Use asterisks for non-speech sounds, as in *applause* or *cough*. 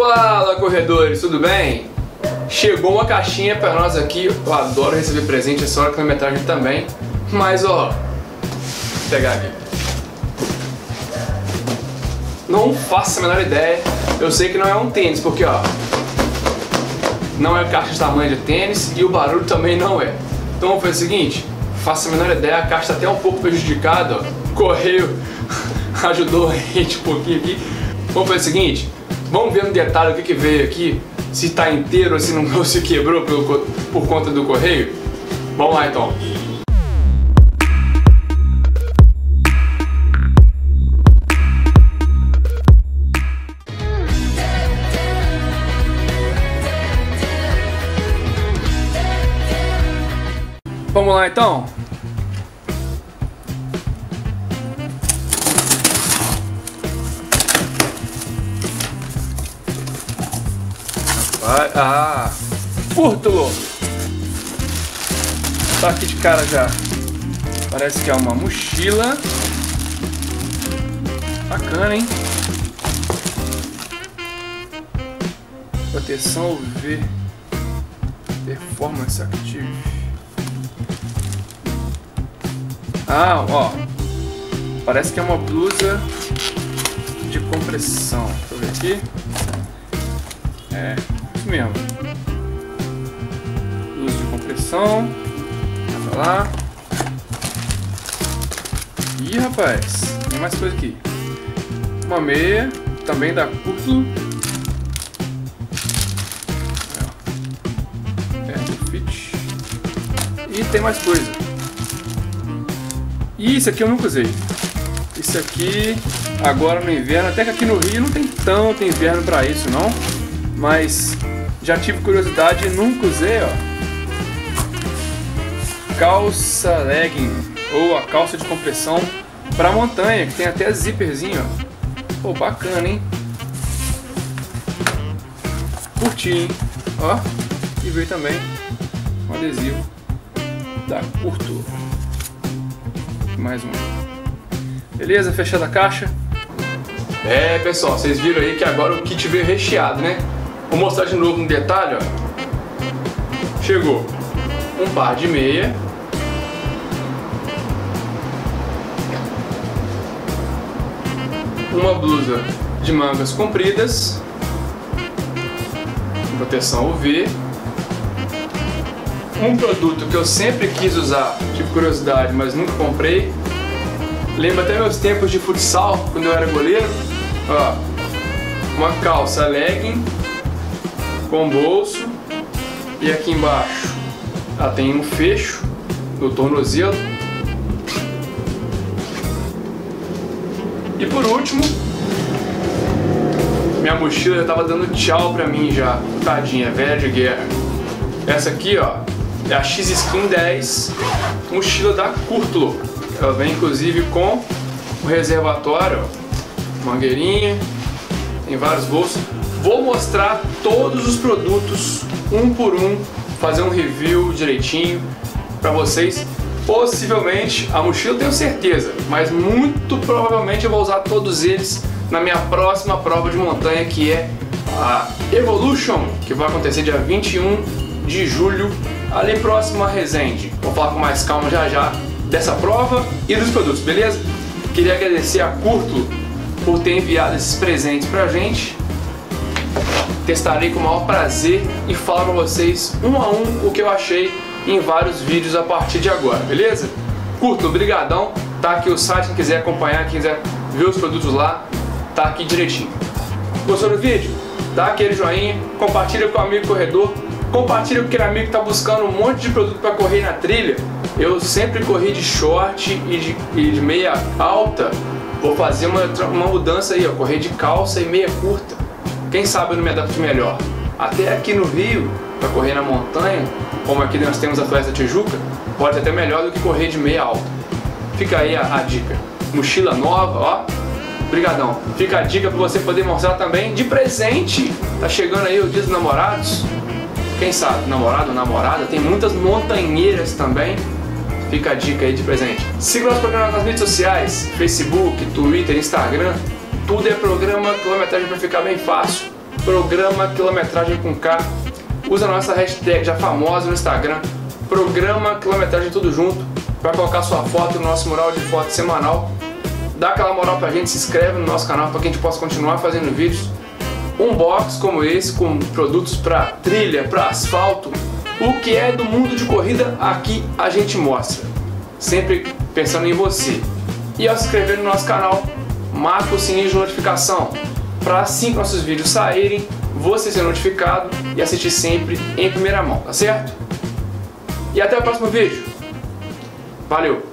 Fala corredores, tudo bem? Chegou uma caixinha pra nós aqui, eu adoro receber presente, essa hora quilometragem também, mas ó, vou pegar aqui. Não faço a menor ideia, eu sei que não é um tênis, porque ó, não é caixa de tamanho de tênis e o barulho também não é. Então fazer o seguinte, faço a menor ideia, a caixa está até um pouco prejudicada, correio *laughs* ajudou a gente um pouquinho aqui. Vamos fazer o seguinte, vamos ver no detalhe o que, que veio aqui, se está inteiro ou se não *laughs* se quebrou por, por conta do correio. Vamos lá então. Vamos lá então? Vai, ah, Furtulo! Tá aqui de cara já. Parece que é uma mochila. Bacana, hein? Proteção UV. Performance Active. Ah, ó. Parece que é uma blusa de compressão. Deixa eu ver aqui. É, mesmo. Blusa de compressão. Vai lá. Ih, rapaz. Tem mais coisa aqui. Uma meia. Também da Curto. É, fit. E tem mais coisa. E isso aqui eu nunca usei. Isso aqui agora no inverno, até que aqui no Rio não tem tanto inverno para isso não, mas já tive curiosidade e nunca usei, ó. Calça legging ou a calça de compressão para montanha, que tem até zíperzinho, ó. Pô, bacana, hein? Curti, hein? Ó, e veio também um adesivo da Curto mais um. Beleza? Fechada a caixa. É, pessoal, vocês viram aí que agora o kit veio recheado, né? Vou mostrar de novo um detalhe, ó. Chegou um par de meia. Uma blusa de mangas compridas. Proteção UV um produto que eu sempre quis usar, tive curiosidade, mas nunca comprei. Lembra até meus tempos de futsal, quando eu era goleiro. Ó, uma calça legging com bolso e aqui embaixo ela tem um fecho no tornozelo. E por último, minha mochila já tava dando tchau pra mim já, tadinha, velha de guerra. Essa aqui, ó, é a X-Skin 10 mochila da Curtlo. Ela vem inclusive com o reservatório, mangueirinha, tem vários bolsos. Vou mostrar todos os produtos um por um, fazer um review direitinho para vocês. Possivelmente, a mochila tenho certeza, mas muito provavelmente eu vou usar todos eles na minha próxima prova de montanha que é a Evolution, que vai acontecer dia 21 de julho ali próximo a Resende. Vou falar com mais calma já já dessa prova e dos produtos, beleza? Queria agradecer a Curto por ter enviado esses presentes pra gente. Testarei com o maior prazer e falar pra vocês um a um o que eu achei em vários vídeos a partir de agora, beleza? Curto, brigadão. Tá aqui o site, quem quiser acompanhar, quem quiser ver os produtos lá, tá aqui direitinho. Gostou do vídeo? Dá aquele joinha, compartilha com o amigo corredor Compartilha com aquele amigo que está buscando um monte de produto para correr na trilha. Eu sempre corri de short e de, e de meia alta. Vou fazer uma, uma mudança aí, ó, correr de calça e meia curta. Quem sabe eu não me adapto melhor. Até aqui no Rio, para correr na montanha, como aqui nós temos a Floresta Tijuca, pode até melhor do que correr de meia alta. Fica aí a, a dica. Mochila nova, ó. Brigadão. Fica a dica para você poder mostrar também de presente. Tá chegando aí o Dia dos Namorados quem sabe, namorado ou namorada, tem muitas montanheiras também. Fica a dica aí de presente. Siga nosso programa nas redes sociais, Facebook, Twitter, Instagram. Tudo é programa quilometragem para ficar bem fácil. programa quilometragem com K. Usa a nossa hashtag já famosa no Instagram, programa quilometragem tudo junto, para colocar sua foto no nosso mural de foto semanal. Dá aquela moral pra gente, se inscreve no nosso canal para que a gente possa continuar fazendo vídeos. Um box como esse, com produtos para trilha, para asfalto, o que é do mundo de corrida, aqui a gente mostra. Sempre pensando em você. E ao se inscrever no nosso canal, marca o sininho de notificação para assim que nossos vídeos saírem, você ser notificado e assistir sempre em primeira mão, tá certo? E até o próximo vídeo. Valeu!